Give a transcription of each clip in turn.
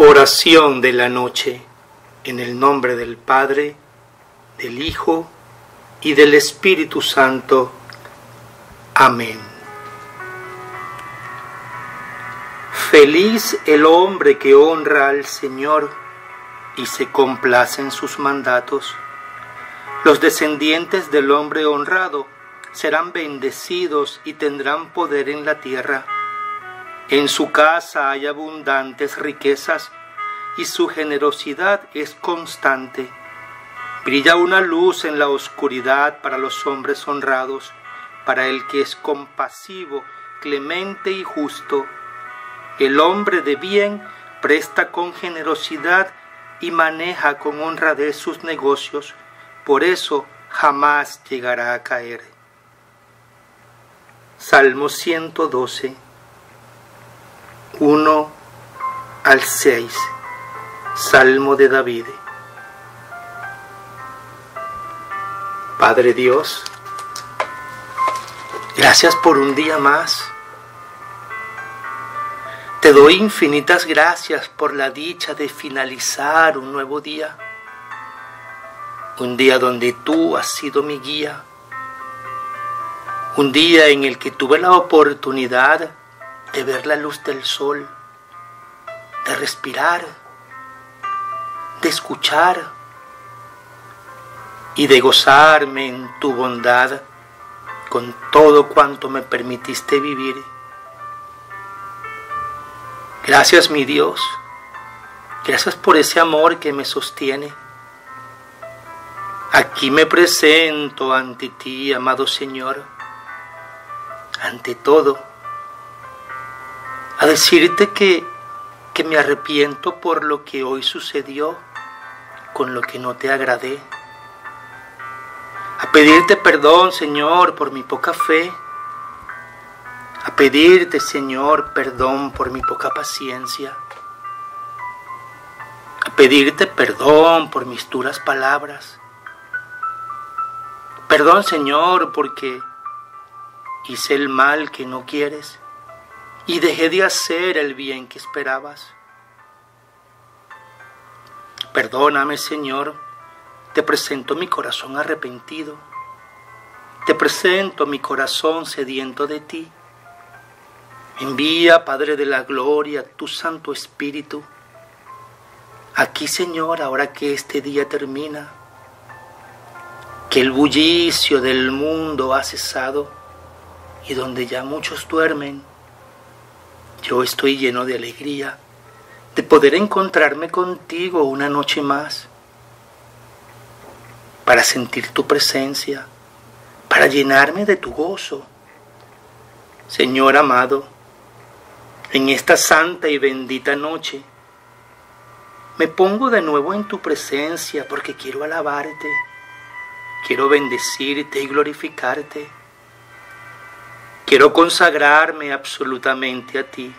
Oración de la noche, en el nombre del Padre, del Hijo y del Espíritu Santo. Amén. Feliz el hombre que honra al Señor y se complace en sus mandatos. Los descendientes del hombre honrado serán bendecidos y tendrán poder en la tierra. En su casa hay abundantes riquezas y su generosidad es constante. Brilla una luz en la oscuridad para los hombres honrados, para el que es compasivo, clemente y justo. El hombre de bien presta con generosidad y maneja con honradez sus negocios, por eso jamás llegará a caer. Salmo 112 1 al 6. Salmo de David. Padre Dios, gracias por un día más. Te doy infinitas gracias por la dicha de finalizar un nuevo día. Un día donde tú has sido mi guía. Un día en el que tuve la oportunidad de ver la luz del sol, de respirar, de escuchar y de gozarme en tu bondad con todo cuanto me permitiste vivir. Gracias mi Dios, gracias por ese amor que me sostiene. Aquí me presento ante ti, amado Señor, ante todo decirte que, que me arrepiento por lo que hoy sucedió, con lo que no te agradé. A pedirte perdón, Señor, por mi poca fe. A pedirte, Señor, perdón por mi poca paciencia. A pedirte perdón por mis duras palabras. Perdón, Señor, porque hice el mal que no quieres y dejé de hacer el bien que esperabas. Perdóname, Señor, te presento mi corazón arrepentido, te presento mi corazón sediento de ti. Envía, Padre de la Gloria, tu Santo Espíritu. Aquí, Señor, ahora que este día termina, que el bullicio del mundo ha cesado y donde ya muchos duermen, yo estoy lleno de alegría de poder encontrarme contigo una noche más, para sentir tu presencia, para llenarme de tu gozo. Señor amado, en esta santa y bendita noche, me pongo de nuevo en tu presencia porque quiero alabarte, quiero bendecirte y glorificarte. Quiero consagrarme absolutamente a ti.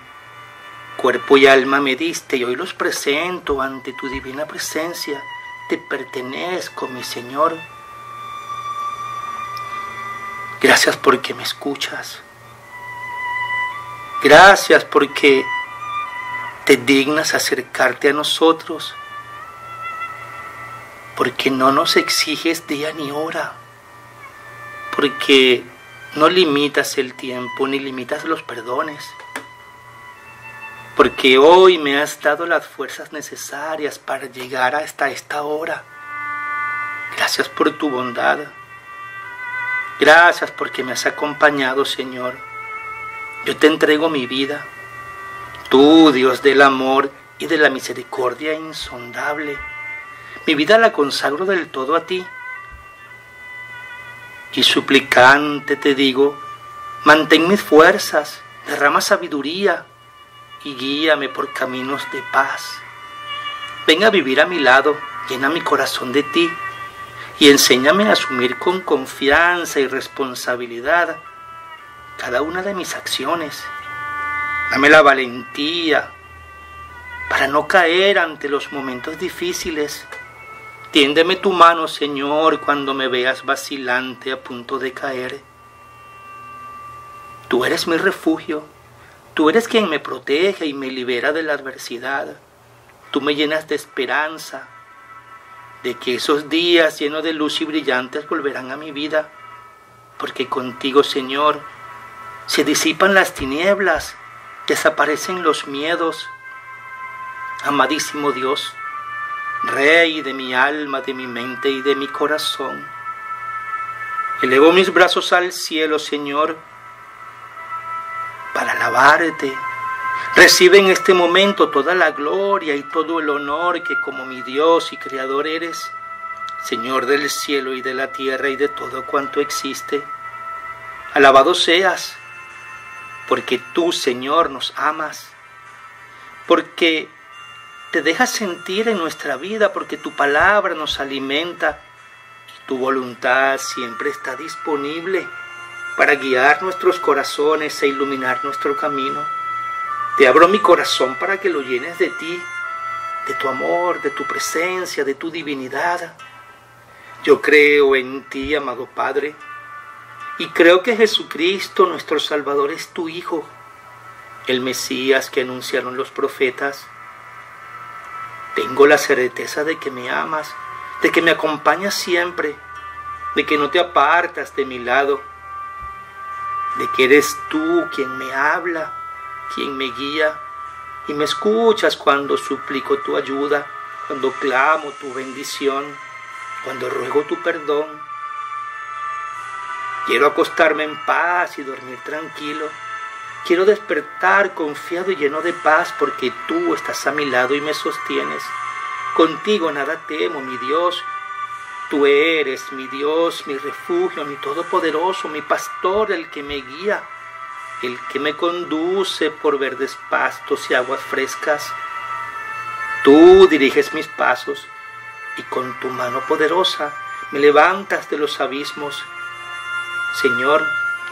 Cuerpo y alma me diste y hoy los presento ante tu divina presencia. Te pertenezco, mi Señor. Gracias porque me escuchas. Gracias porque te dignas acercarte a nosotros. Porque no nos exiges día ni hora. Porque no limitas el tiempo ni limitas los perdones, porque hoy me has dado las fuerzas necesarias para llegar hasta esta hora. Gracias por tu bondad. Gracias porque me has acompañado, Señor. Yo te entrego mi vida. Tú, Dios del amor y de la misericordia insondable. Mi vida la consagro del todo a ti y suplicante te digo, mantén mis fuerzas, derrama sabiduría y guíame por caminos de paz. Ven a vivir a mi lado, llena mi corazón de ti y enséñame a asumir con confianza y responsabilidad cada una de mis acciones. Dame la valentía para no caer ante los momentos difíciles Tiéndeme tu mano, Señor, cuando me veas vacilante a punto de caer. Tú eres mi refugio, tú eres quien me protege y me libera de la adversidad. Tú me llenas de esperanza, de que esos días llenos de luz y brillantes volverán a mi vida, porque contigo, Señor, se disipan las tinieblas, desaparecen los miedos. Amadísimo Dios, Rey de mi alma, de mi mente y de mi corazón, elevo mis brazos al cielo, Señor, para alabarte. Recibe en este momento toda la gloria y todo el honor que como mi Dios y Creador eres, Señor del cielo y de la tierra y de todo cuanto existe. Alabado seas, porque tú, Señor, nos amas, porque te dejas sentir en nuestra vida, porque tu palabra nos alimenta y tu voluntad siempre está disponible para guiar nuestros corazones e iluminar nuestro camino. Te abro mi corazón para que lo llenes de ti, de tu amor, de tu presencia, de tu divinidad. Yo creo en ti, amado Padre, y creo que Jesucristo, nuestro Salvador, es tu Hijo, el Mesías que anunciaron los profetas. Tengo la certeza de que me amas, de que me acompañas siempre, de que no te apartas de mi lado de que eres tú quien me habla, quien me guía y me escuchas cuando suplico tu ayuda, cuando clamo tu bendición, cuando ruego tu perdón. Quiero acostarme en paz y dormir tranquilo. Quiero despertar confiado y lleno de paz porque tú estás a mi lado y me sostienes. Contigo nada temo, mi Dios, Tú eres mi Dios, mi refugio, mi todopoderoso, mi pastor, el que me guía, el que me conduce por verdes pastos y aguas frescas. Tú diriges mis pasos y con tu mano poderosa me levantas de los abismos. Señor,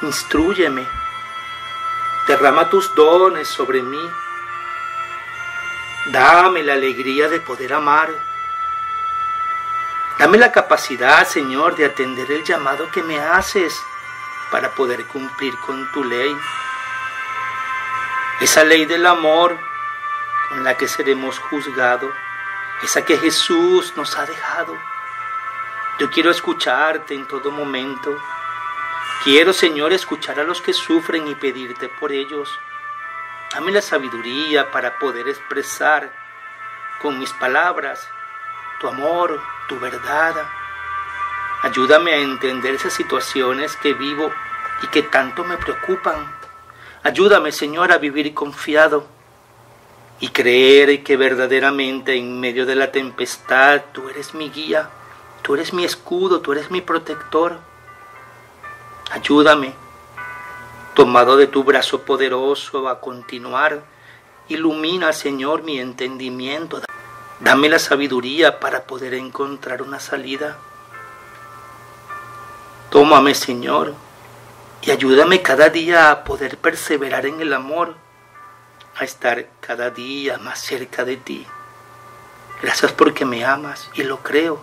instruyeme, derrama tus dones sobre mí. Dame la alegría de poder amar Dame la capacidad, Señor, de atender el llamado que me haces para poder cumplir con tu ley. Esa ley del amor con la que seremos juzgados, esa que Jesús nos ha dejado. Yo quiero escucharte en todo momento. Quiero, Señor, escuchar a los que sufren y pedirte por ellos. Dame la sabiduría para poder expresar con mis palabras tu amor, tu verdad. Ayúdame a entender esas situaciones que vivo y que tanto me preocupan. Ayúdame, Señor, a vivir confiado y creer que verdaderamente en medio de la tempestad tú eres mi guía, tú eres mi escudo, tú eres mi protector. Ayúdame, tomado de tu brazo poderoso, a continuar. Ilumina, Señor, mi entendimiento. Dame la sabiduría para poder encontrar una salida. Tómame, Señor, y ayúdame cada día a poder perseverar en el amor, a estar cada día más cerca de ti. Gracias porque me amas y lo creo.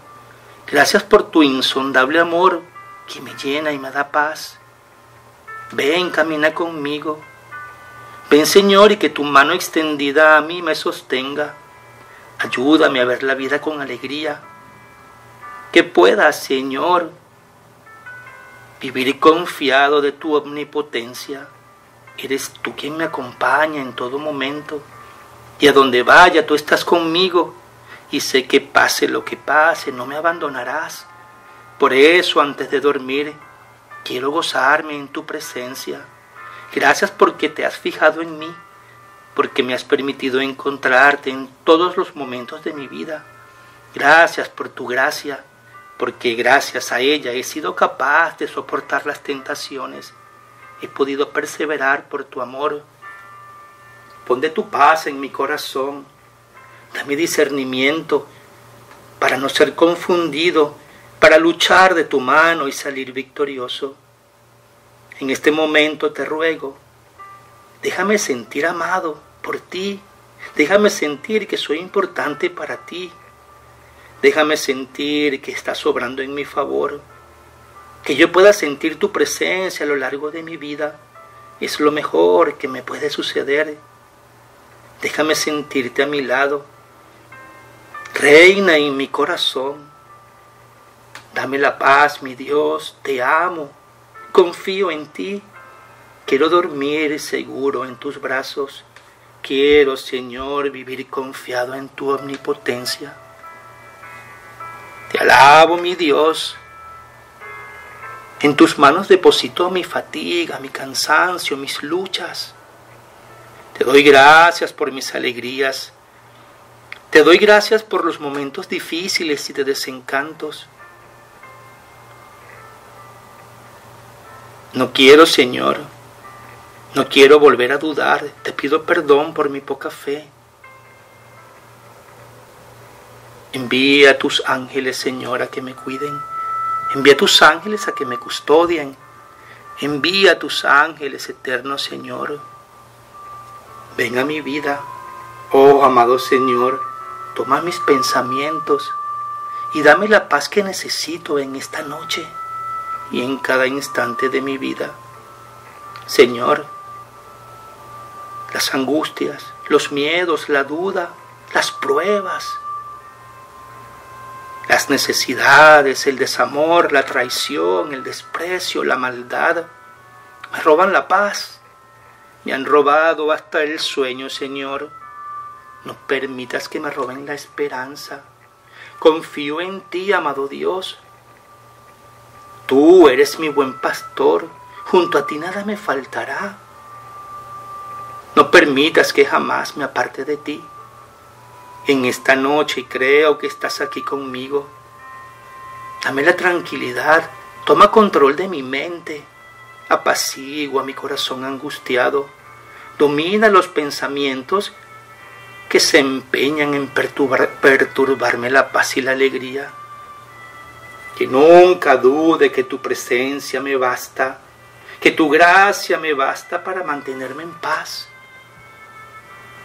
Gracias por tu insondable amor que me llena y me da paz. Ven, camina conmigo. Ven, Señor, y que tu mano extendida a mí me sostenga Ayúdame a ver la vida con alegría. Que pueda, Señor, vivir confiado de tu omnipotencia. Eres tú quien me acompaña en todo momento. Y a donde vaya, tú estás conmigo. Y sé que pase lo que pase, no me abandonarás. Por eso, antes de dormir, quiero gozarme en tu presencia. Gracias porque te has fijado en mí porque me has permitido encontrarte en todos los momentos de mi vida. Gracias por tu gracia, porque gracias a ella he sido capaz de soportar las tentaciones. He podido perseverar por tu amor. Pon de tu paz en mi corazón. Dame discernimiento para no ser confundido, para luchar de tu mano y salir victorioso. En este momento te ruego Déjame sentir amado por ti. Déjame sentir que soy importante para ti. Déjame sentir que estás sobrando en mi favor. Que yo pueda sentir tu presencia a lo largo de mi vida. Es lo mejor que me puede suceder. Déjame sentirte a mi lado. Reina en mi corazón. Dame la paz, mi Dios, te amo, confío en ti. Quiero dormir seguro en tus brazos. Quiero, Señor, vivir confiado en tu omnipotencia. Te alabo, mi Dios. En tus manos deposito mi fatiga, mi cansancio, mis luchas. Te doy gracias por mis alegrías. Te doy gracias por los momentos difíciles y de desencantos. No quiero, Señor, no quiero volver a dudar. Te pido perdón por mi poca fe. Envía a tus ángeles, Señor, a que me cuiden. Envía a tus ángeles a que me custodien. Envía a tus ángeles, eterno Señor, Ven a mi vida, oh amado Señor, toma mis pensamientos y dame la paz que necesito en esta noche y en cada instante de mi vida. Señor, las angustias, los miedos, la duda, las pruebas, las necesidades, el desamor, la traición, el desprecio, la maldad, me roban la paz me han robado hasta el sueño, Señor. No permitas que me roben la esperanza. Confío en ti, amado Dios. Tú eres mi buen pastor. Junto a ti nada me faltará. No permitas que jamás me aparte de ti. En esta noche creo que estás aquí conmigo. Dame la tranquilidad. Toma control de mi mente apacigua mi corazón angustiado, domina los pensamientos que se empeñan en perturbarme la paz y la alegría. Que nunca dude que tu presencia me basta, que tu gracia me basta para mantenerme en paz.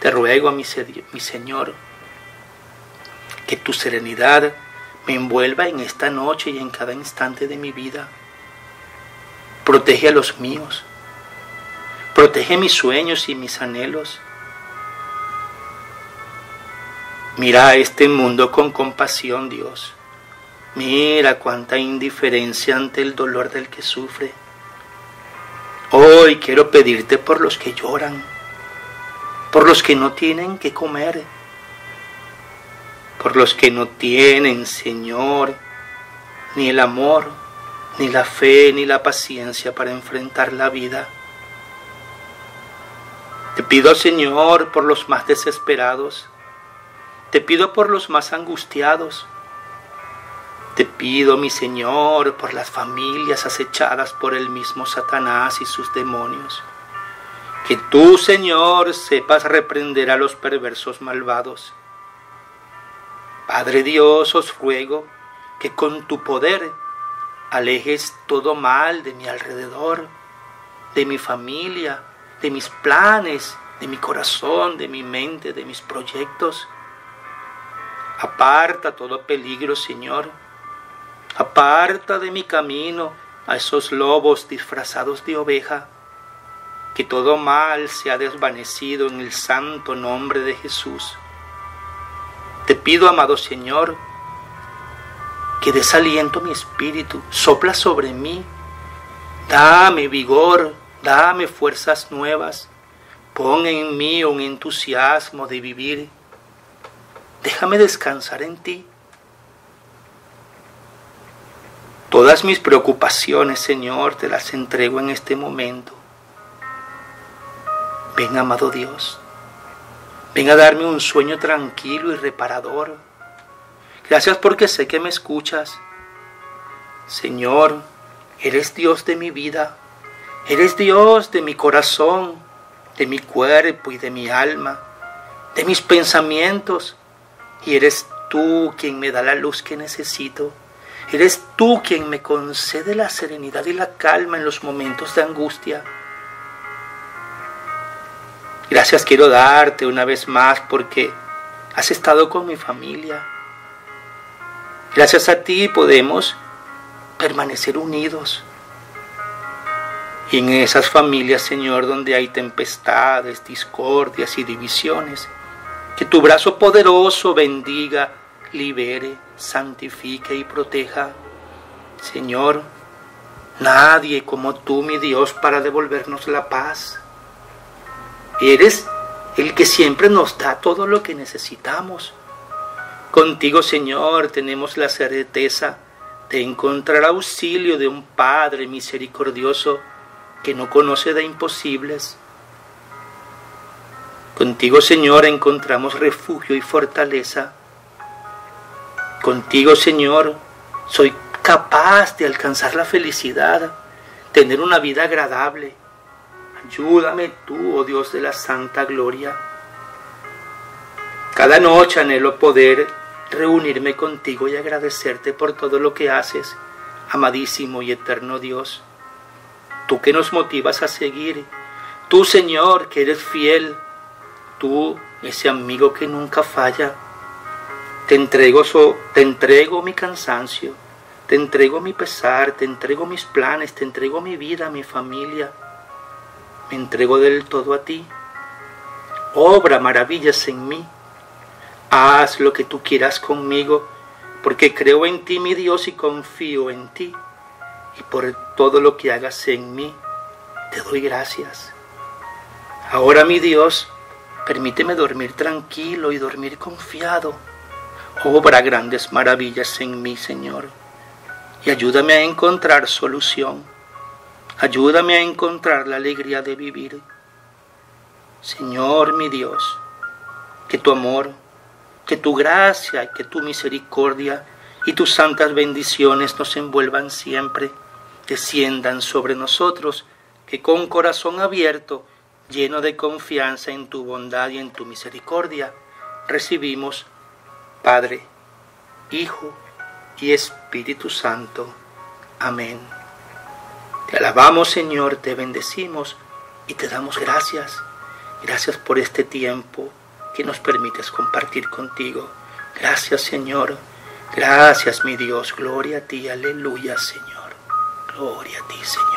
Te ruego, mi, mi Señor, que tu serenidad me envuelva en esta noche y en cada instante de mi vida Protege a los míos. Protege mis sueños y mis anhelos. Mira a este mundo con compasión, Dios. Mira cuánta indiferencia ante el dolor del que sufre. Hoy quiero pedirte por los que lloran, por los que no tienen que comer, por los que no tienen, Señor, ni el amor, ni la fe ni la paciencia para enfrentar la vida. Te pido, Señor, por los más desesperados. Te pido por los más angustiados. Te pido, mi Señor, por las familias acechadas por el mismo Satanás y sus demonios. Que tú, Señor, sepas reprender a los perversos malvados. Padre Dios, os ruego que con tu poder alejes todo mal de mi alrededor, de mi familia, de mis planes, de mi corazón, de mi mente, de mis proyectos. Aparta todo peligro, Señor. Aparta de mi camino a esos lobos disfrazados de oveja. Que todo mal sea desvanecido en el santo nombre de Jesús. Te pido, amado Señor, que desaliento mi espíritu, sopla sobre mí, dame vigor, dame fuerzas nuevas, pon en mí un entusiasmo de vivir, déjame descansar en ti. Todas mis preocupaciones, Señor, te las entrego en este momento. Ven, amado Dios, ven a darme un sueño tranquilo y reparador Gracias porque sé que me escuchas. Señor, eres Dios de mi vida. Eres Dios de mi corazón, de mi cuerpo y de mi alma, de mis pensamientos. Y eres tú quien me da la luz que necesito. Eres tú quien me concede la serenidad y la calma en los momentos de angustia. Gracias quiero darte una vez más porque has estado con mi familia Gracias a ti podemos permanecer unidos. Y en esas familias, Señor, donde hay tempestades, discordias y divisiones, que tu brazo poderoso bendiga libere, santifique y proteja. Señor, nadie como tú, mi Dios, para devolvernos la paz. Eres el que siempre nos da todo lo que necesitamos. Contigo, Señor, tenemos la certeza de encontrar auxilio de un Padre misericordioso que no conoce de imposibles. Contigo, Señor, encontramos refugio y fortaleza. Contigo, Señor, soy capaz de alcanzar la felicidad, tener una vida agradable. Ayúdame tú, oh Dios de la Santa Gloria. Cada noche anhelo poder reunirme contigo y agradecerte por todo lo que haces, amadísimo y eterno Dios. Tú que nos motivas a seguir, tú Señor que eres fiel, tú ese amigo que nunca falla. Te entrego, te entrego mi cansancio, te entrego mi pesar, te entrego mis planes, te entrego mi vida, mi familia. Me entrego del todo a ti. Obra maravillas en mí Haz lo que tú quieras conmigo, porque creo en ti, mi Dios, y confío en ti. Y por todo lo que hagas en mí, te doy gracias. Ahora, mi Dios, permíteme dormir tranquilo y dormir confiado. Obra grandes maravillas en mí, Señor, y ayúdame a encontrar solución. Ayúdame a encontrar la alegría de vivir. Señor, mi Dios, que tu amor, que tu gracia que tu misericordia y tus santas bendiciones nos envuelvan siempre, desciendan sobre nosotros, que con corazón abierto, lleno de confianza en tu bondad y en tu misericordia, recibimos, Padre, Hijo y Espíritu Santo. Amén. Te alabamos, Señor, te bendecimos y te damos gracias. Gracias por este tiempo que nos permites compartir contigo. Gracias Señor, gracias mi Dios, gloria a ti, aleluya Señor, gloria a ti Señor.